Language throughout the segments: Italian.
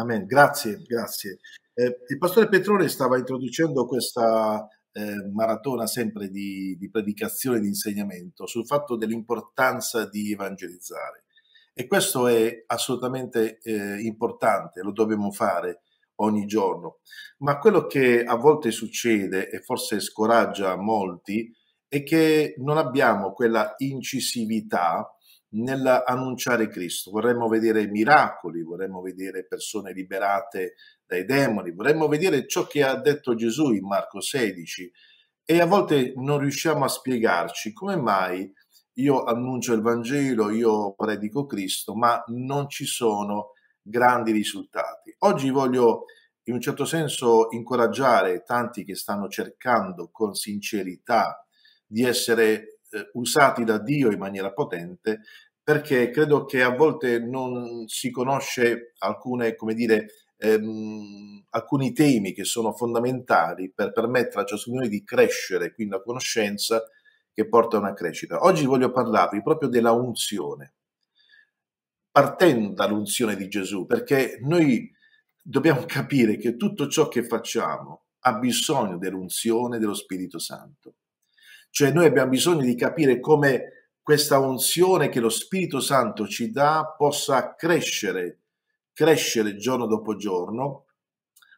Amen. Grazie, grazie. Eh, il pastore Petrone stava introducendo questa eh, maratona sempre di, di predicazione e di insegnamento sul fatto dell'importanza di evangelizzare. E questo è assolutamente eh, importante, lo dobbiamo fare ogni giorno. Ma quello che a volte succede e forse scoraggia molti è che non abbiamo quella incisività nell'annunciare Cristo. Vorremmo vedere miracoli, vorremmo vedere persone liberate dai demoni, vorremmo vedere ciò che ha detto Gesù in Marco 16 e a volte non riusciamo a spiegarci come mai io annuncio il Vangelo, io predico Cristo, ma non ci sono grandi risultati. Oggi voglio in un certo senso incoraggiare tanti che stanno cercando con sincerità di essere eh, usati da Dio in maniera potente, perché credo che a volte non si conosce alcune, come dire, ehm, alcuni temi che sono fondamentali per permettere a ciascuno di crescere, quindi la conoscenza che porta a una crescita. Oggi voglio parlarvi proprio della unzione, partendo dall'unzione di Gesù, perché noi dobbiamo capire che tutto ciò che facciamo ha bisogno dell'unzione dello Spirito Santo. Cioè noi abbiamo bisogno di capire come questa unzione che lo Spirito Santo ci dà possa crescere, crescere giorno dopo giorno,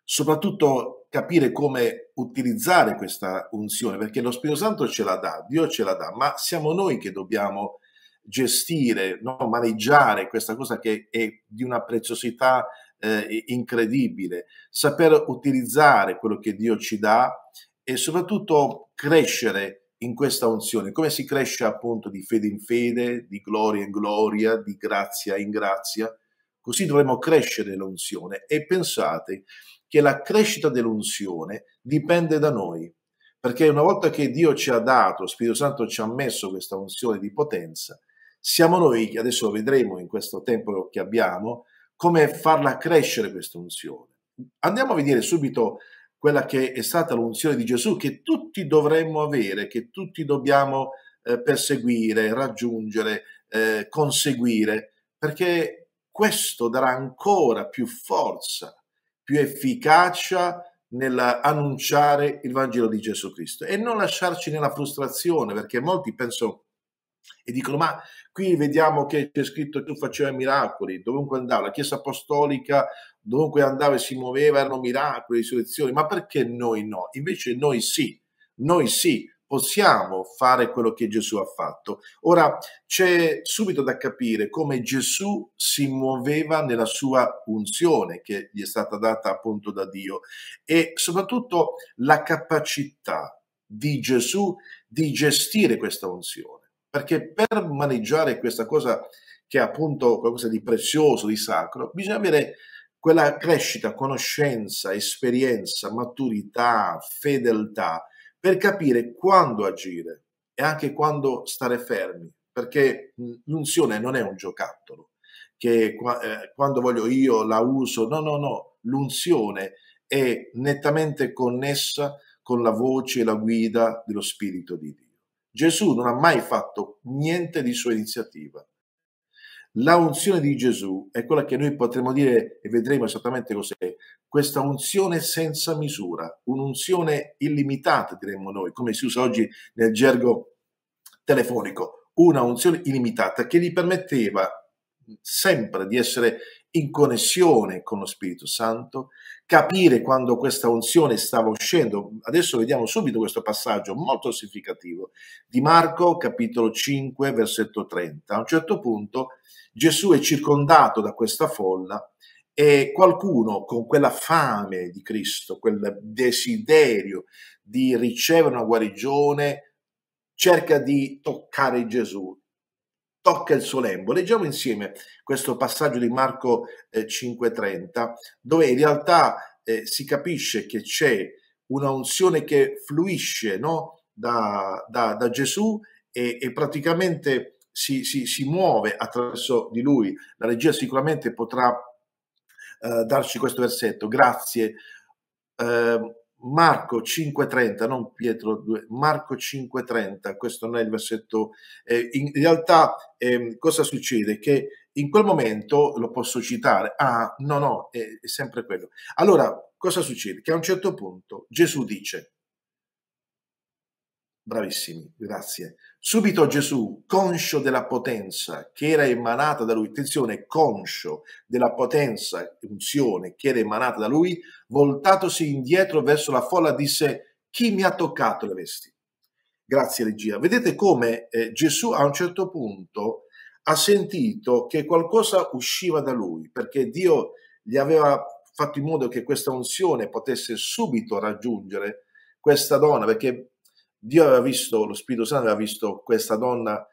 soprattutto capire come utilizzare questa unzione, perché lo Spirito Santo ce la dà, Dio ce la dà, ma siamo noi che dobbiamo gestire, no? maneggiare questa cosa che è di una preziosità eh, incredibile, saper utilizzare quello che Dio ci dà e soprattutto crescere in questa unzione, come si cresce appunto di fede in fede, di gloria in gloria, di grazia in grazia, così dovremo crescere nell'unzione e pensate che la crescita dell'unzione dipende da noi, perché una volta che Dio ci ha dato, Spirito Santo ci ha messo questa unzione di potenza, siamo noi, adesso vedremo in questo tempo che abbiamo, come farla crescere questa unzione. Andiamo a vedere subito quella che è stata l'unzione di Gesù che tutti dovremmo avere, che tutti dobbiamo eh, perseguire, raggiungere, eh, conseguire, perché questo darà ancora più forza, più efficacia nell'annunciare il Vangelo di Gesù Cristo e non lasciarci nella frustrazione, perché molti pensano e dicono ma qui vediamo che c'è scritto che tu facevi miracoli, dovunque andava, la Chiesa Apostolica dovunque andava e si muoveva erano miracoli, risurrezioni, ma perché noi no? Invece noi sì, noi sì, possiamo fare quello che Gesù ha fatto. Ora c'è subito da capire come Gesù si muoveva nella sua unzione che gli è stata data appunto da Dio e soprattutto la capacità di Gesù di gestire questa unzione. Perché per maneggiare questa cosa che è appunto qualcosa di prezioso, di sacro, bisogna avere quella crescita, conoscenza, esperienza, maturità, fedeltà, per capire quando agire e anche quando stare fermi, perché l'unzione non è un giocattolo, che eh, quando voglio io la uso, no, no, no, l'unzione è nettamente connessa con la voce e la guida dello Spirito di Dio. Gesù non ha mai fatto niente di sua iniziativa, la unzione di Gesù è quella che noi potremmo dire e vedremo esattamente cos'è, questa unzione senza misura, un'unzione illimitata diremmo noi, come si usa oggi nel gergo telefonico, una unzione illimitata che gli permetteva sempre di essere in connessione con lo Spirito Santo, capire quando questa unzione stava uscendo. Adesso vediamo subito questo passaggio molto significativo di Marco, capitolo 5, versetto 30. A un certo punto Gesù è circondato da questa folla e qualcuno con quella fame di Cristo, quel desiderio di ricevere una guarigione, cerca di toccare Gesù, tocca il suo lembo. Leggiamo insieme questo passaggio di Marco eh, 5:30, dove in realtà eh, si capisce che c'è una unzione che fluisce no? da, da, da, Gesù e, e praticamente si, si, si, muove attraverso di lui. La regia sicuramente potrà eh, darci questo versetto. Grazie. Eh, Marco 5.30, non Pietro 2, Marco 5.30, questo non è il versetto. Eh, in realtà eh, cosa succede? Che in quel momento lo posso citare, ah no no, è, è sempre quello. Allora cosa succede? Che a un certo punto Gesù dice, Bravissimi, grazie. Subito Gesù, conscio della potenza che era emanata da lui, attenzione, conscio della potenza, unzione che era emanata da lui, voltatosi indietro verso la folla, disse: Chi mi ha toccato le vesti? Grazie, regia. Vedete come eh, Gesù a un certo punto ha sentito che qualcosa usciva da lui, perché Dio gli aveva fatto in modo che questa unzione potesse subito raggiungere questa donna, perché Dio aveva visto, lo Spirito Santo aveva visto questa donna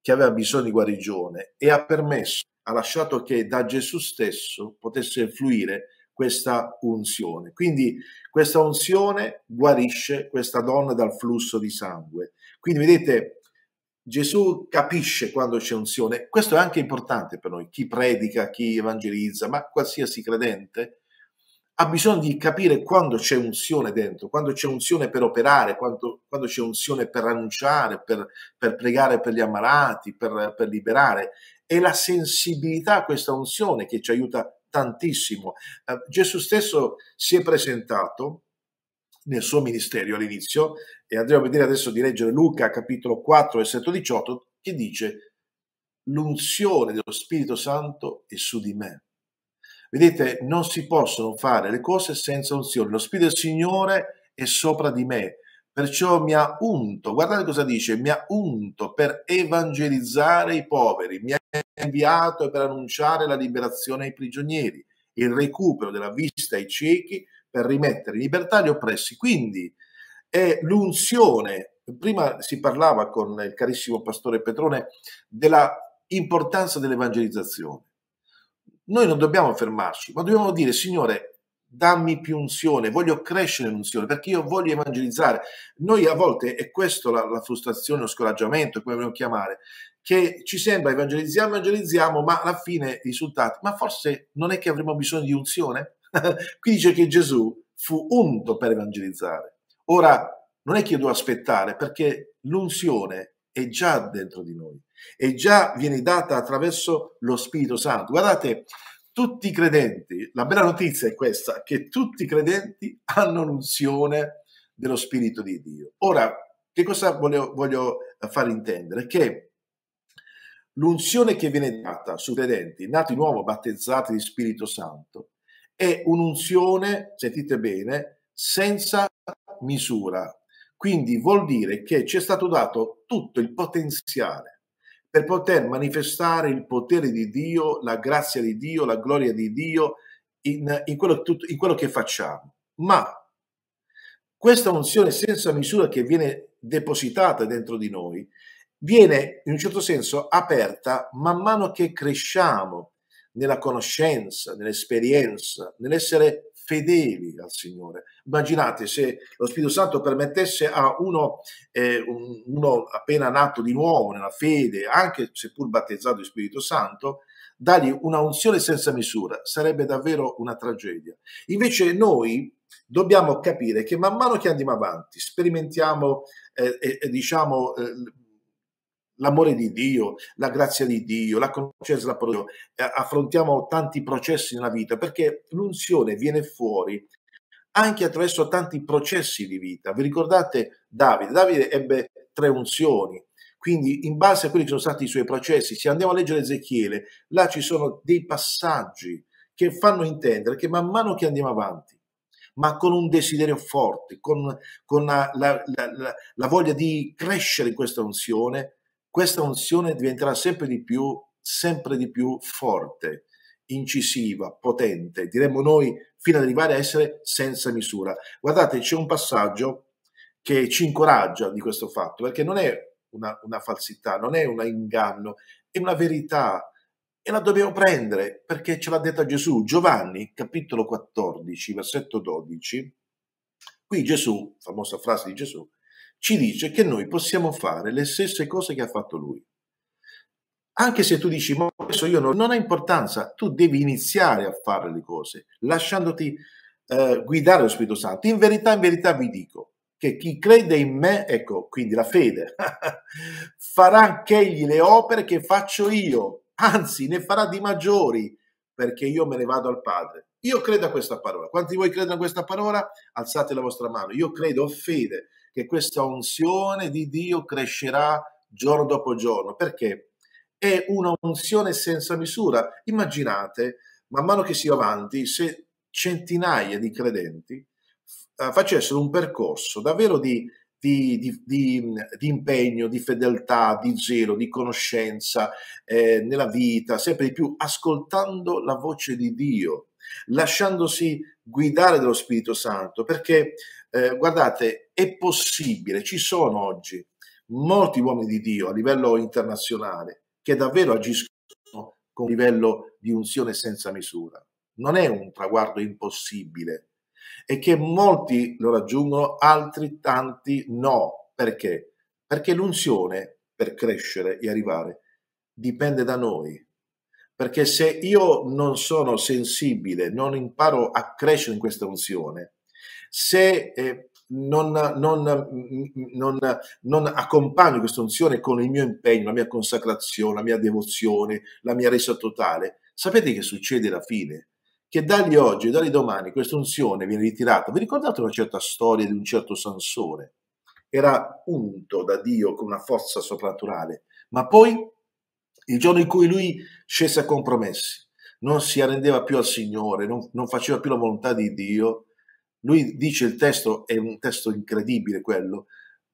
che aveva bisogno di guarigione e ha permesso, ha lasciato che da Gesù stesso potesse fluire questa unzione. Quindi questa unzione guarisce questa donna dal flusso di sangue. Quindi vedete, Gesù capisce quando c'è unzione. Questo è anche importante per noi, chi predica, chi evangelizza, ma qualsiasi credente ha bisogno di capire quando c'è unzione dentro, quando c'è unzione per operare, quando, quando c'è unzione per annunciare, per, per, pregare per gli ammalati, per, per liberare. È la sensibilità a questa unzione che ci aiuta tantissimo. Eh, Gesù stesso si è presentato nel suo ministero all'inizio, e andremo a vedere adesso di leggere Luca capitolo 4, versetto 18, che dice l'unzione dello Spirito Santo è su di me Vedete, non si possono fare le cose senza unzione. Lo Spirito del Signore è sopra di me, perciò mi ha unto. Guardate cosa dice, mi ha unto per evangelizzare i poveri, mi ha inviato per annunciare la liberazione ai prigionieri, il recupero della vista ai ciechi, per rimettere in libertà gli oppressi. Quindi è l'unzione. Prima si parlava con il carissimo pastore Petrone della importanza dell'evangelizzazione. Noi non dobbiamo fermarci, ma dobbiamo dire, Signore, dammi più unzione, voglio crescere in unzione perché io voglio evangelizzare. Noi a volte, è questa la, la frustrazione, lo scoraggiamento, come vogliamo chiamare, che ci sembra evangelizziamo, evangelizziamo, ma alla fine i risultati, ma forse non è che avremo bisogno di unzione? Qui dice che Gesù fu unto per evangelizzare. Ora, non è che io devo aspettare, perché l'unzione è già dentro di noi e già viene data attraverso lo Spirito Santo. Guardate, tutti i credenti, la bella notizia è questa, che tutti i credenti hanno l'unzione dello Spirito di Dio. Ora, che cosa voglio, voglio far intendere? Che l'unzione che viene data sui credenti, nati nuovo, battezzati di Spirito Santo, è un'unzione, sentite bene, senza misura. Quindi vuol dire che ci è stato dato tutto il potenziale per poter manifestare il potere di Dio, la grazia di Dio, la gloria di Dio in, in, quello, in quello che facciamo. Ma questa unzione senza misura che viene depositata dentro di noi viene in un certo senso aperta man mano che cresciamo nella conoscenza, nell'esperienza, nell'essere fedeli al Signore. Immaginate se lo Spirito Santo permettesse a uno, eh, uno appena nato di nuovo nella fede, anche seppur battezzato di Spirito Santo, dargli una unzione senza misura, sarebbe davvero una tragedia. Invece noi dobbiamo capire che man mano che andiamo avanti, sperimentiamo, eh, diciamo, eh, l'amore di Dio, la grazia di Dio, la conoscenza della parola, eh, affrontiamo tanti processi nella vita perché l'unzione viene fuori anche attraverso tanti processi di vita. Vi ricordate Davide? Davide ebbe tre unzioni, quindi in base a quelli che sono stati i suoi processi, se andiamo a leggere Ezechiele, là ci sono dei passaggi che fanno intendere che man mano che andiamo avanti, ma con un desiderio forte, con, con la, la, la, la, voglia di crescere in questa unzione, questa unzione diventerà sempre di più, sempre di più forte, incisiva, potente, diremmo noi, fino ad arrivare a essere senza misura. Guardate, c'è un passaggio che ci incoraggia di questo fatto, perché non è una, una falsità, non è un inganno, è una verità e la dobbiamo prendere perché ce l'ha detta Gesù. Giovanni, capitolo 14, versetto 12. Qui Gesù, famosa frase di Gesù, ci dice che noi possiamo fare le stesse cose che ha fatto lui. Anche se tu dici, ma adesso io non, non ha importanza, tu devi iniziare a fare le cose, lasciandoti eh, guidare lo Spirito Santo. In verità, in verità vi dico che chi crede in me, ecco, quindi la fede, farà anch'egli le opere che faccio io anzi ne farà di maggiori perché io me ne vado al Padre. Io credo a questa parola. Quanti di voi credono a questa parola? Alzate la vostra mano. Io credo, ho fede che questa unzione di Dio crescerà giorno dopo giorno. Perché? È una unzione senza misura. Immaginate, man mano che si va avanti, se centinaia di credenti eh, facessero un percorso davvero di di, di, di, impegno, di fedeltà, di zelo, di conoscenza eh, nella vita, sempre di più ascoltando la voce di Dio, lasciandosi guidare dallo Spirito Santo, perché eh, guardate, è possibile, ci sono oggi molti uomini di Dio a livello internazionale che davvero agiscono con livello di unzione senza misura. Non è un traguardo impossibile, e che molti lo raggiungono, altri tanti no. Perché? Perché l'unzione per crescere e arrivare dipende da noi. Perché se io non sono sensibile, non imparo a crescere in questa unzione, se eh, non, non, non, non, accompagno questa unzione con il mio impegno, la mia consacrazione, la mia devozione, la mia resa totale, sapete che succede alla fine? che dagli oggi e dagli domani questa unzione viene ritirata. Vi ricordate una certa storia di un certo Sansone? Era unto da Dio con una forza soprannaturale, ma poi il giorno in cui lui scese a compromessi, non si arrendeva più al Signore, non, non faceva più la volontà di Dio, lui dice il testo, è un testo incredibile quello,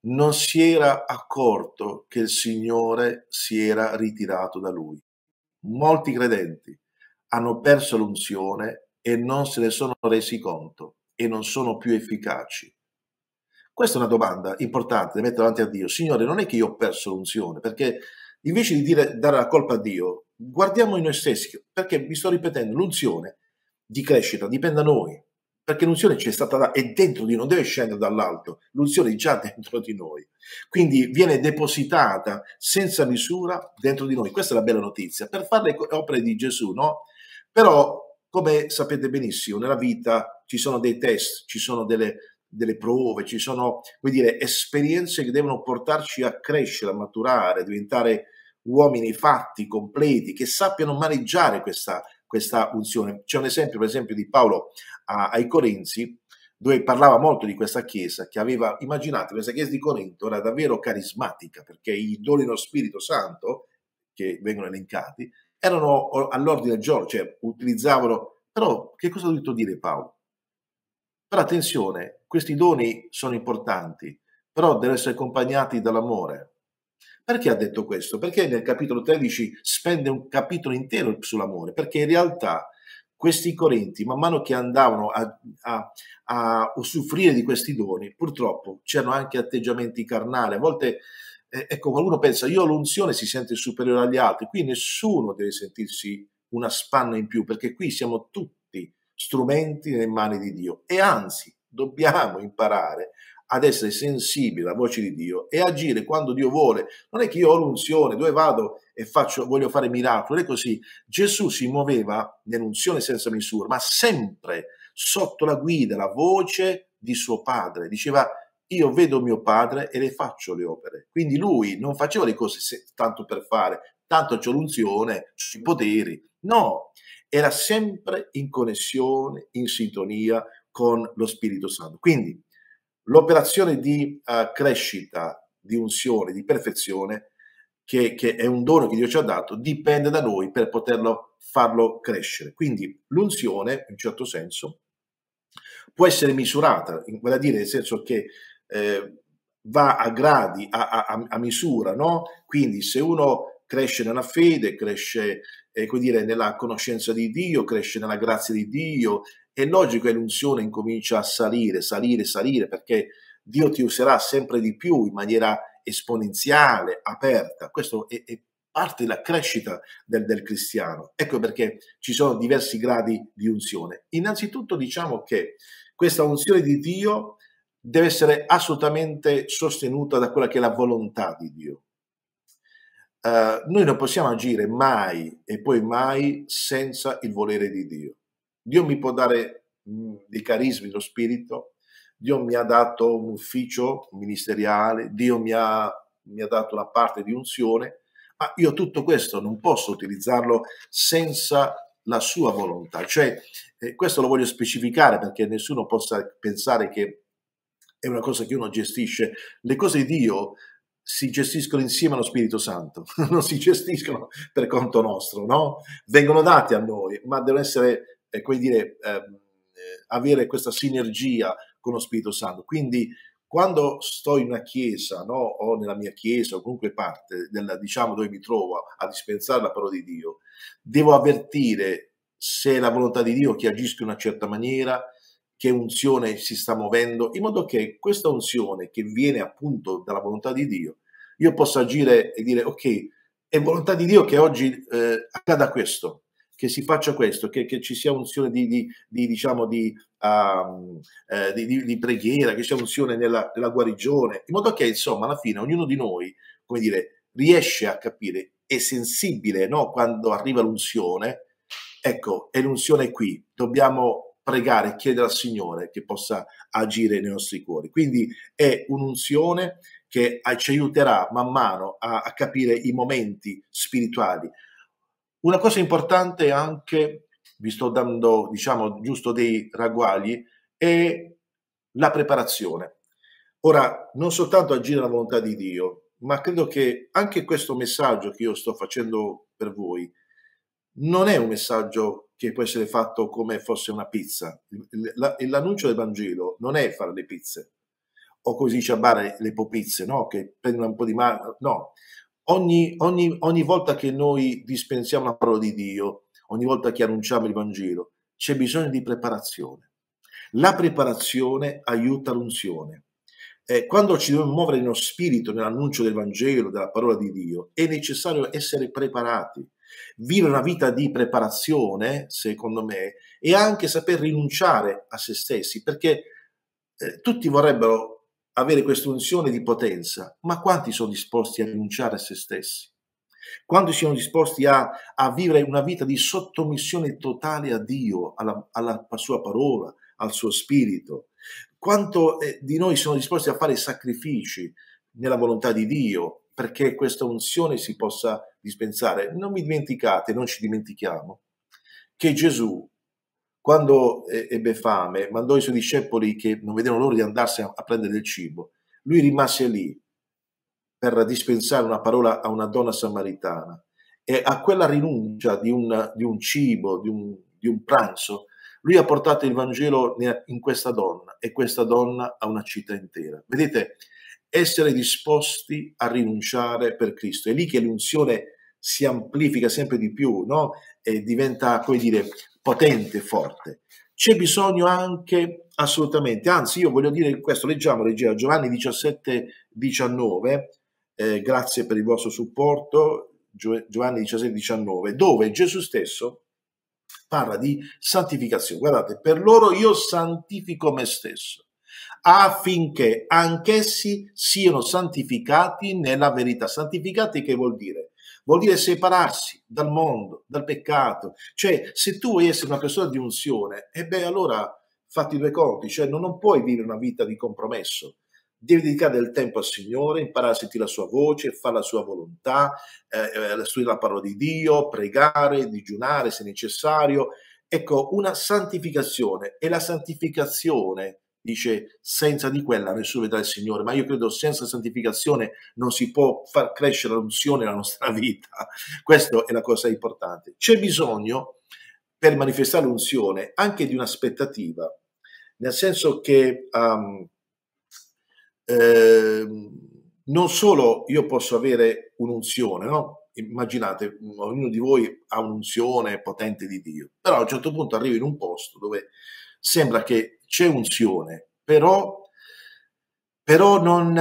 non si era accorto che il Signore si era ritirato da lui. Molti credenti hanno perso l'unzione e non se ne sono resi conto e non sono più efficaci. Questa è una domanda importante da mettere davanti a Dio. Signore, non è che io ho perso l'unzione, perché invece di dire, dare la colpa a Dio, guardiamo in noi stessi, perché vi sto ripetendo, l'unzione di crescita dipende da noi, perché l'unzione c'è stata là, è dentro di noi, non deve scendere dall'alto, l'unzione è già dentro di noi, quindi viene depositata senza misura dentro di noi. Questa è la bella notizia. Per fare le opere di Gesù, no? Però, come sapete benissimo, nella vita ci sono dei test, ci sono delle, delle prove, ci sono, come dire, esperienze che devono portarci a crescere, a maturare, a diventare uomini fatti, completi, che sappiano maneggiare questa, questa unzione. C'è un esempio, per esempio, di Paolo a, ai Corinzi, dove parlava molto di questa chiesa che aveva, immaginate, questa chiesa di Corinto era davvero carismatica, perché i doni dello Spirito Santo, che vengono elencati, erano all'ordine del giorno, cioè utilizzavano... Però che cosa ha dovuto dire Paolo? Però attenzione, questi doni sono importanti, però devono essere accompagnati dall'amore. Perché ha detto questo? Perché nel capitolo 13 spende un capitolo intero sull'amore? Perché in realtà questi Corinti, man mano che andavano a, a, a usufruire di questi doni, purtroppo c'erano anche atteggiamenti carnali, a volte eh, ecco, qualcuno pensa, io ho l'unzione si sente superiore agli altri, qui nessuno deve sentirsi una spanna in più, perché qui siamo tutti strumenti nelle mani di Dio. E anzi dobbiamo imparare ad essere sensibili alla voce di Dio e agire quando Dio vuole. Non è che io ho l'unzione, dove vado e faccio, voglio fare miracoli, è così. Gesù si muoveva nell'unzione senza misura, ma sempre sotto la guida, la voce di suo padre. Diceva io vedo mio padre e le faccio le opere. Quindi lui non faceva le cose se, tanto per fare, tanto c'ho l'unzione, c'ho i poteri. No, era sempre in connessione, in sintonia con lo Spirito Santo. Quindi l'operazione di uh, crescita, di unzione, di perfezione, che, che, è un dono che Dio ci ha dato, dipende da noi per poterlo farlo crescere. Quindi l'unzione, in un certo senso, può essere misurata, vale a dire nel senso che eh, va a gradi, a, a, a, misura, no? Quindi se uno cresce nella fede, cresce eh, dire, nella conoscenza di Dio, cresce nella grazia di Dio, è logico che l'unzione incomincia a salire, salire, salire, perché Dio ti userà sempre di più in maniera esponenziale, aperta. Questo è, è parte della crescita del, del, cristiano. Ecco perché ci sono diversi gradi di unzione. Innanzitutto diciamo che questa unzione di Dio deve essere assolutamente sostenuta da quella che è la volontà di Dio. Uh, noi non possiamo agire mai e poi mai senza il volere di Dio. Dio mi può dare mm, dei carismi dello spirito, Dio mi ha dato un ufficio ministeriale, Dio mi ha, mi ha dato una parte di unzione, Ma io tutto questo non posso utilizzarlo senza la sua volontà. Cioè, eh, questo lo voglio specificare perché nessuno possa pensare che è una cosa che uno gestisce. Le cose di Dio si gestiscono insieme allo Spirito Santo, non si gestiscono per conto nostro, no? Vengono dati a noi, ma devono essere, eh, come dire, ehm, eh, avere questa sinergia con lo Spirito Santo. Quindi quando sto in una chiesa, no? o nella mia chiesa, o comunque parte della, diciamo, dove mi trovo a dispensare la parola di Dio, devo avvertire se è la volontà di Dio che agisca in una certa maniera, che unzione si sta muovendo, in modo che questa unzione che viene appunto dalla volontà di Dio, io possa agire e dire ok, è volontà di Dio che oggi eh, accada questo, che si faccia questo, che, che ci sia unzione di, di, di diciamo, di, um, eh, di, preghiera, che sia unzione nella, nella guarigione, in modo che insomma alla fine ognuno di noi, come dire, riesce a capire, è sensibile no? quando arriva l'unzione, ecco, e l'unzione è qui, dobbiamo pregare, chiedere al Signore che possa agire nei nostri cuori. Quindi è un'unzione che ci aiuterà man mano a, a capire i momenti spirituali. Una cosa importante anche, vi sto dando, diciamo, giusto dei ragguagli, è la preparazione. Ora, non soltanto agire la volontà di Dio, ma credo che anche questo messaggio che io sto facendo per voi non è un messaggio che può essere fatto come fosse una pizza. L'annuncio del Vangelo non è fare le pizze, o come si dice a bare le popizze, no? che prendono un po' di mano. No, ogni, ogni, ogni volta che noi dispensiamo la parola di Dio, ogni volta che annunciamo il Vangelo, c'è bisogno di preparazione. La preparazione aiuta l'unzione. Eh, quando ci dobbiamo muovere nello spirito, nell'annuncio del Vangelo, della parola di Dio, è necessario essere preparati vivere una vita di preparazione, secondo me, e anche saper rinunciare a se stessi, perché eh, tutti vorrebbero avere questa unzione di potenza, ma quanti sono disposti a rinunciare a se stessi? Quanti sono disposti a, a vivere una vita di sottomissione totale a Dio, alla, alla sua parola, al suo spirito? Quanto eh, di noi sono disposti a fare sacrifici nella volontà di Dio perché questa unzione si possa dispensare. Non vi dimenticate, non ci dimentichiamo, che Gesù, quando ebbe fame, mandò i suoi discepoli che non vedevano l'ora di andarsi a prendere del cibo. Lui rimase lì per dispensare una parola a una donna samaritana e a quella rinuncia di un, di un cibo, di un, di un pranzo, lui ha portato il Vangelo in questa donna e questa donna a una città intera. Vedete, essere disposti a rinunciare per Cristo. È lì che l'unzione si amplifica sempre di più, no? E diventa, come dire, potente, forte. C'è bisogno anche, assolutamente, anzi io voglio dire questo, leggiamo, leggiamo Giovanni 17, 19, eh, grazie per il vostro supporto, Giovanni 17, 19, dove Gesù stesso parla di santificazione. Guardate, per loro io santifico me stesso affinché anch'essi siano santificati nella verità. Santificati che vuol dire? Vuol dire separarsi dal mondo, dal peccato. Cioè, se tu vuoi essere una persona di unzione, e beh, allora fatti due conti, cioè non, non puoi vivere una vita di compromesso. Devi dedicare del tempo al Signore, imparare a sentire la sua voce, fare la sua volontà, eh, eh, studiare la parola di Dio, pregare, digiunare se necessario. Ecco, una santificazione. E la santificazione dice senza di quella nessuno vedrà il Signore, ma io credo senza santificazione non si può far crescere l'unzione nella nostra vita. Questa è la cosa importante. C'è bisogno per manifestare l'unzione anche di un'aspettativa, nel senso che um, eh, non solo io posso avere un'unzione, no? Immaginate, ognuno di voi ha un'unzione potente di Dio, però a un certo punto arrivo in un posto dove sembra che c'è unzione, però, però non,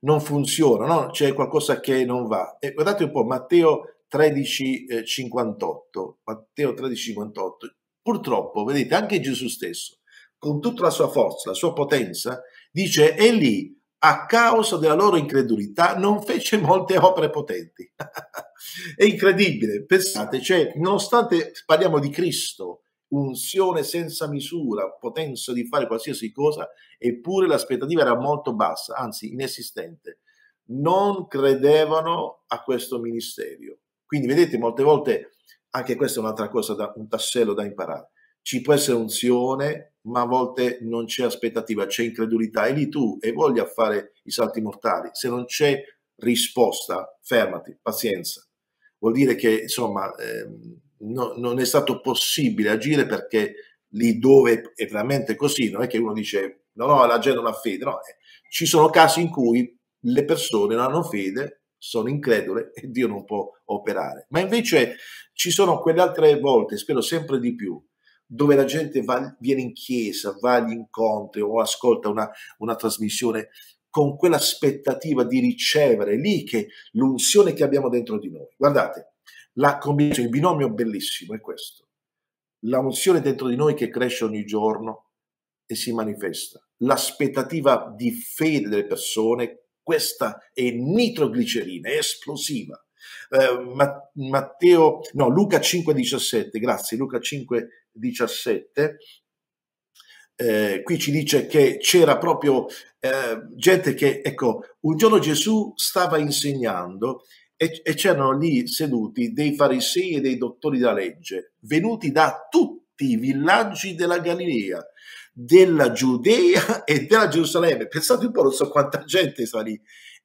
non funziona, no? c'è qualcosa che non va. E guardate un po', Matteo 13, 58, Matteo 13, 58. Purtroppo, vedete, anche Gesù stesso, con tutta la sua forza, la sua potenza, dice, e lì, a causa della loro incredulità, non fece molte opere potenti. È incredibile, pensate, cioè, nonostante parliamo di Cristo, unzione senza misura, potenza di fare qualsiasi cosa, eppure l'aspettativa era molto bassa, anzi inesistente. non credevano a questo ministero. Quindi vedete, molte volte anche questa è un'altra cosa, da, un tassello da imparare. Ci può essere unzione, ma a volte non c'è aspettativa, c'è incredulità. E lì tu hai voglia fare i salti mortali. Se non c'è risposta, fermati, pazienza. Vuol dire che, insomma, eh, no, non è stato possibile agire perché lì dove è veramente così, non è che uno dice no, no, la gente non ha fede, no, eh, ci sono casi in cui le persone non hanno fede, sono incredule e Dio non può operare. Ma invece ci sono quelle altre volte, spero sempre di più, dove la gente va, viene in chiesa, va agli incontri o ascolta una, una trasmissione con quell'aspettativa di ricevere lì che l'unzione che abbiamo dentro di noi. Guardate, la combinazione, il binomio bellissimo è questo. La unzione dentro di noi che cresce ogni giorno e si manifesta. L'aspettativa di fede delle persone questa è nitroglicerina, è esplosiva. Eh, Matteo, no, Luca 5,17, grazie, Luca 5,17. Eh, qui ci dice che c'era proprio eh, gente che, ecco, un giorno Gesù stava insegnando e, e c'erano lì seduti dei farisei e dei dottori della legge, venuti da tutti i villaggi della Galilea della Giudea e della Gerusalemme. Pensate un po', non so quanta gente sta lì.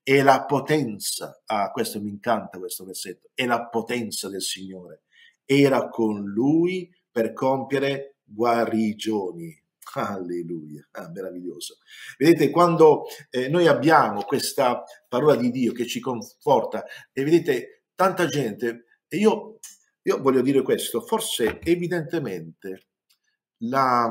E la potenza, ah, questo mi incanta questo versetto, è la potenza del Signore. Era con lui per compiere guarigioni. Alleluia, ah, meraviglioso. Vedete, quando eh, noi abbiamo questa parola di Dio che ci conforta, e vedete, tanta gente, e io, io voglio dire questo, forse evidentemente la,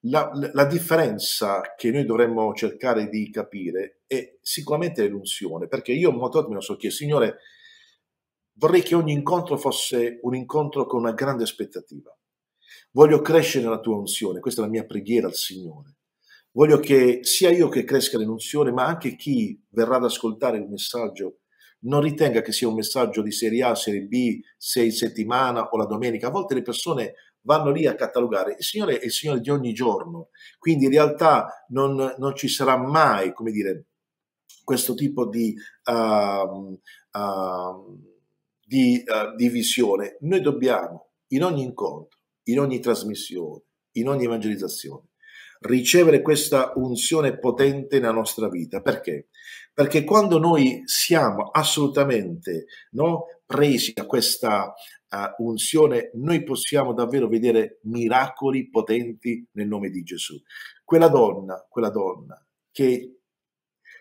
la, la, differenza che noi dovremmo cercare di capire è sicuramente l'illusione, perché io molte volte me lo so chiesto, Signore, vorrei che ogni incontro fosse un incontro con una grande aspettativa. Voglio crescere nella tua unzione, questa è la mia preghiera al Signore. Voglio che sia io che cresca nell'unzione, ma anche chi verrà ad ascoltare il messaggio non ritenga che sia un messaggio di serie A, serie B, sei settimana o la domenica. A volte le persone vanno lì a catalogare. Il Signore è il Signore di ogni giorno, quindi in realtà non, non ci sarà mai, come dire, questo tipo di, uh, uh, di uh, divisione. Noi dobbiamo, in ogni incontro, in ogni trasmissione, in ogni evangelizzazione, ricevere questa unzione potente nella nostra vita. Perché? Perché quando noi siamo assolutamente no, presi a questa uh, unzione, noi possiamo davvero vedere miracoli potenti nel nome di Gesù. Quella donna, quella donna che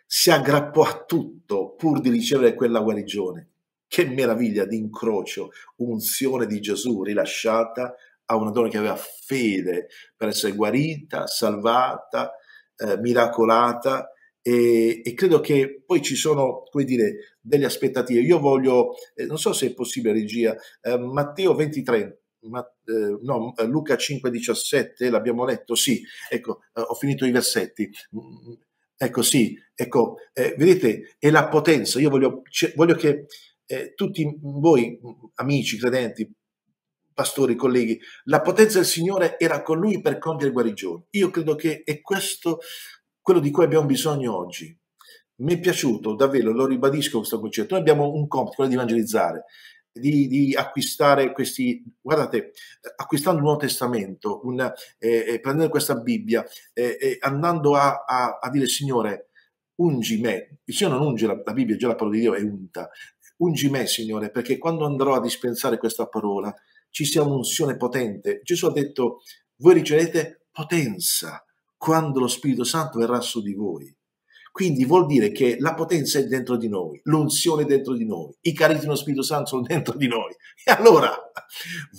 si aggrappò a tutto pur di ricevere quella guarigione. Che meraviglia di incrocio, unzione di Gesù rilasciata a una donna che aveva fede per essere guarita, salvata, eh, miracolata e, e, credo che poi ci sono, come dire, delle aspettative. Io voglio, eh, non so se è possibile regia, eh, Matteo 23, ma, eh, no, Luca 5, 17, l'abbiamo letto, sì, ecco, eh, ho finito i versetti. Mm, ecco, sì, ecco, eh, vedete, è la potenza. Io voglio, voglio che tutti voi, amici, credenti, pastori, colleghi, la potenza del Signore era con lui per compiere guarigioni. Io credo che è questo quello di cui abbiamo bisogno oggi. Mi è piaciuto, davvero, lo ribadisco questo concetto. Noi abbiamo un compito, quello di evangelizzare, di, di acquistare questi, guardate, acquistando il Nuovo Testamento, un, eh, eh, prendendo questa Bibbia, eh, eh, andando a, a, a, dire, Signore, ungi me. Il Signore non unge la, la Bibbia, già la parola di Dio è unta. Ungi me, Signore, perché quando andrò a dispensare questa parola, ci sia un'unzione potente. Gesù ha detto, voi riceverete potenza quando lo Spirito Santo verrà su di voi. Quindi vuol dire che la potenza è dentro di noi, l'unzione è dentro di noi, i carismi dello Spirito Santo sono dentro di noi. E allora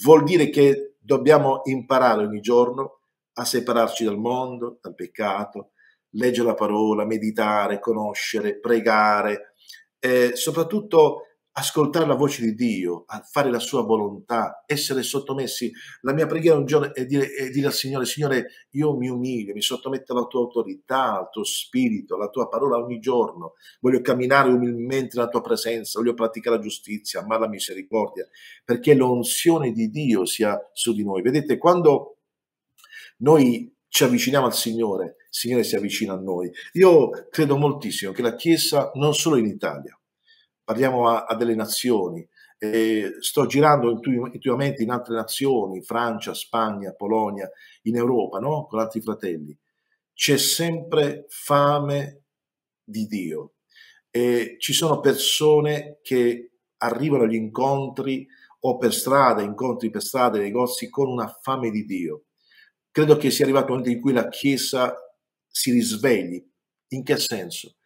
vuol dire che dobbiamo imparare ogni giorno a separarci dal mondo, dal peccato, leggere la parola, meditare, conoscere, pregare, eh, soprattutto ascoltare la voce di Dio, fare la sua volontà, essere sottomessi. La mia preghiera un giorno è dire, è dire al Signore, Signore, io mi umilio, mi sottometto alla tua autorità, al tuo spirito, alla tua parola ogni giorno. Voglio camminare umilmente nella tua presenza, voglio praticare la giustizia, amare la misericordia, perché l'unzione di Dio sia su di noi. Vedete, quando noi ci avviciniamo al Signore, Signore si avvicina a noi. Io credo moltissimo che la Chiesa, non solo in Italia, parliamo a, a delle nazioni, eh, sto girando intuitivamente in altre nazioni, Francia, Spagna, Polonia, in Europa, no? con altri fratelli. C'è sempre fame di Dio. E ci sono persone che arrivano agli incontri o per strada, incontri per strada, negozi con una fame di Dio. Credo che sia arrivato il momento in cui la Chiesa si risvegli. In che senso?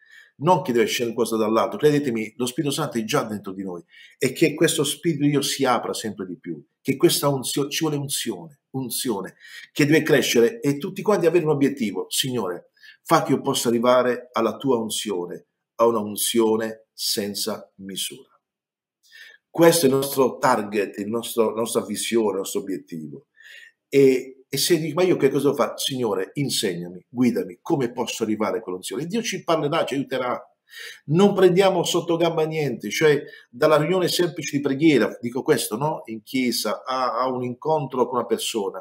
Non che deve scendere cosa dall'alto, credetemi, lo Spirito Santo è già dentro di noi e che questo Spirito di Dio si apra sempre di più, che questa unzione, ci vuole unzione, unzione, che deve crescere e tutti quanti avere un obiettivo. Signore, fa che io possa arrivare alla tua unzione, a una unzione senza misura. Questo è il nostro target, il nostro, la nostra visione, il nostro obiettivo. E, e se dici, ma io che cosa fare? Signore, insegnami, guidami, come posso arrivare a quell'unzione? Dio ci parlerà, ci aiuterà. Non prendiamo sotto gamba niente, cioè dalla riunione semplice di preghiera, dico questo, no? In chiesa, a, a un incontro con una persona.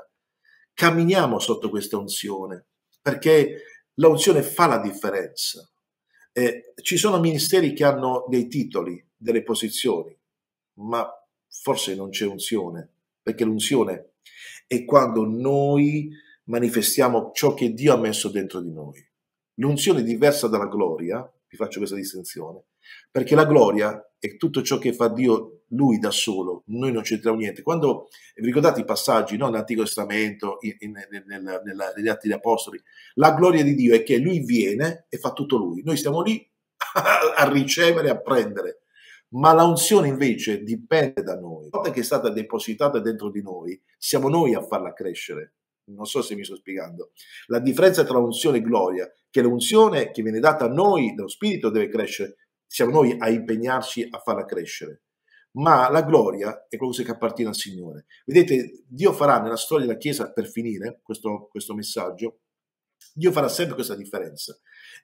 Camminiamo sotto questa unzione, perché l'unzione fa la differenza. Eh, ci sono ministeri che hanno dei titoli, delle posizioni, ma forse non c'è unzione, perché l'unzione è quando noi manifestiamo ciò che Dio ha messo dentro di noi. L'unzione è diversa dalla gloria, vi faccio questa distinzione, perché la gloria è tutto ciò che fa Dio lui da solo, noi non c'entriamo niente. Quando vi ricordate i passaggi no, nell'Antico Testamento, in, in, nel, nella, negli Atti degli Apostoli, la gloria di Dio è che lui viene e fa tutto lui. Noi stiamo lì a ricevere, a prendere ma la unzione invece dipende da noi. Una volta che è stata depositata dentro di noi, siamo noi a farla crescere. Non so se mi sto spiegando. La differenza tra unzione e gloria, che l'unzione che viene data a noi dallo Spirito deve crescere, siamo noi a impegnarci a farla crescere. Ma la gloria è qualcosa che appartiene al Signore. Vedete, Dio farà nella storia della Chiesa, per finire questo, questo messaggio, Dio farà sempre questa differenza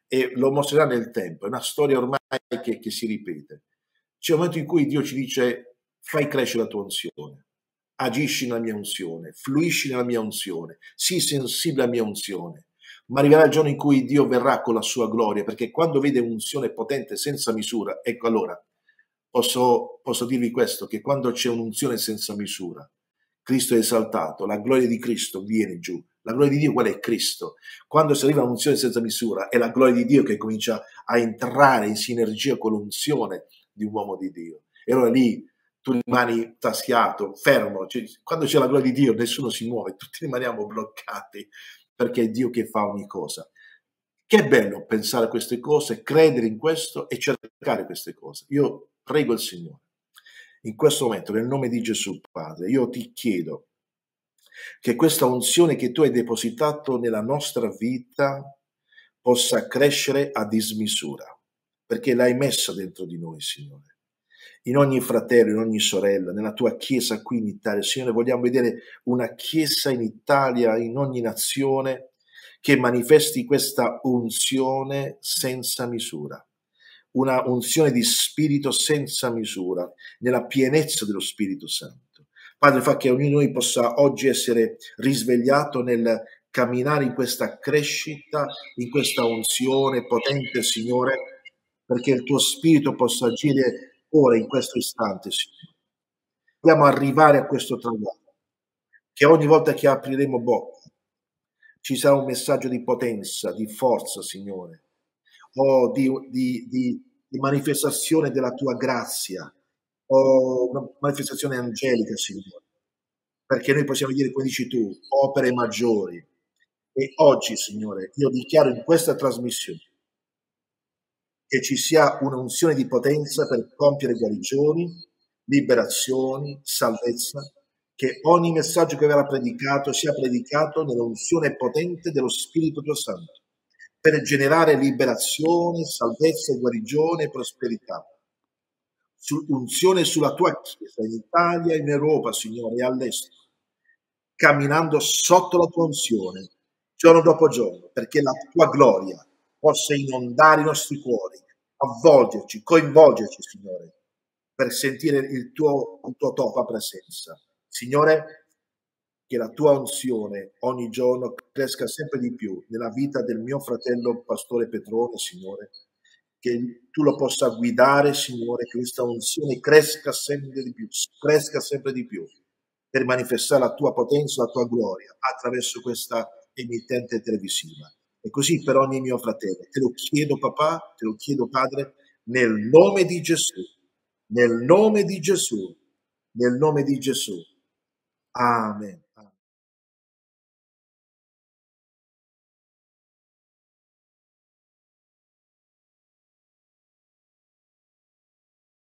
e lo mostrerà nel tempo. È una storia ormai che, che si ripete. C'è un momento in cui Dio ci dice fai crescere la tua unzione, agisci nella mia unzione, fluisci nella mia unzione, sii sensibile alla mia unzione. Ma arriverà il giorno in cui Dio verrà con la sua gloria, perché quando vede unzione potente senza misura, ecco allora, posso, posso dirvi questo, che quando c'è un'unzione senza misura, Cristo è esaltato, la gloria di Cristo viene giù. La gloria di Dio qual è Cristo? Quando si arriva a un'unzione senza misura, è la gloria di Dio che comincia a entrare in sinergia con l'unzione di un uomo di Dio. E allora lì tu rimani taschiato, fermo. Cioè, quando c'è la gloria di Dio nessuno si muove, tutti rimaniamo bloccati perché è Dio che fa ogni cosa. Che bello pensare a queste cose, credere in questo e cercare queste cose. Io prego il Signore in questo momento, nel nome di Gesù Padre, io ti chiedo che questa unzione che tu hai depositato nella nostra vita possa crescere a dismisura perché l'hai messa dentro di noi, Signore. In ogni fratello, in ogni sorella, nella tua chiesa qui in Italia, Signore, vogliamo vedere una chiesa in Italia, in ogni nazione, che manifesti questa unzione senza misura, una unzione di spirito senza misura, nella pienezza dello Spirito Santo. Padre, fa che ognuno di noi possa oggi essere risvegliato nel camminare in questa crescita, in questa unzione potente, Signore, perché il tuo spirito possa agire ora, in questo istante, Signore. Dobbiamo arrivare a questo traguardo, che ogni volta che apriremo bocca ci sarà un messaggio di potenza, di forza, Signore, o di, di, di, di manifestazione della tua grazia, o una manifestazione angelica, Signore. Perché noi possiamo dire, come dici tu, opere maggiori. E oggi, Signore, io dichiaro in questa trasmissione che ci sia un'unzione di potenza per compiere guarigioni, liberazioni, salvezza, che ogni messaggio che verrà predicato sia predicato nell'unzione potente dello Spirito Santo, per generare liberazione, salvezza, guarigione e prosperità. unzione sulla tua Chiesa, in Italia, in Europa, Signore, e all'estero, camminando sotto la tua unzione, giorno dopo giorno, perché la tua gloria possa inondare i nostri cuori, avvolgerci, coinvolgerci, Signore, per sentire il tuo, il tuo tua presenza. Signore, che la tua unzione ogni giorno cresca sempre di più nella vita del mio fratello pastore Petrone, Signore, che tu lo possa guidare, Signore, che questa unzione cresca sempre di più, cresca sempre di più, per manifestare la tua potenza, la tua gloria attraverso questa emittente televisiva. E così per ogni mio fratello. Te lo chiedo, papà, te lo chiedo, padre, nel nome di Gesù, nel nome di Gesù, nel nome di Gesù. Amen.